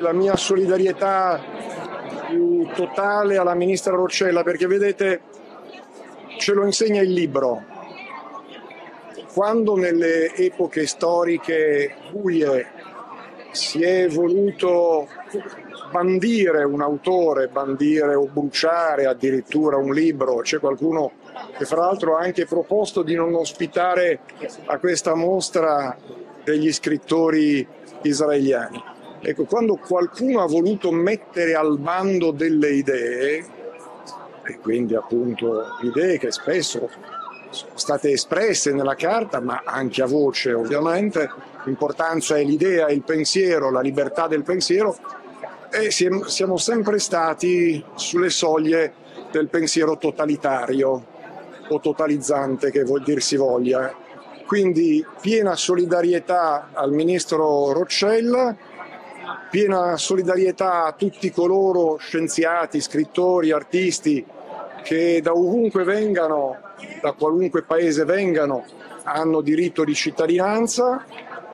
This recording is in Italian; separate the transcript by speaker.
Speaker 1: La mia solidarietà più totale alla ministra Roccella perché vedete ce lo insegna il libro. Quando nelle epoche storiche buie si è voluto bandire un autore, bandire o bruciare addirittura un libro, c'è qualcuno che fra l'altro ha anche proposto di non ospitare a questa mostra degli scrittori israeliani. Ecco, quando qualcuno ha voluto mettere al bando delle idee, e quindi appunto idee che spesso sono state espresse nella carta, ma anche a voce ovviamente, l'importanza è l'idea, il pensiero, la libertà del pensiero, e siamo sempre stati sulle soglie del pensiero totalitario o totalizzante che vuol dir si voglia. Quindi piena solidarietà al ministro Roccella, piena solidarietà a tutti coloro, scienziati, scrittori, artisti, che da ovunque vengano, da qualunque paese vengano, hanno diritto di cittadinanza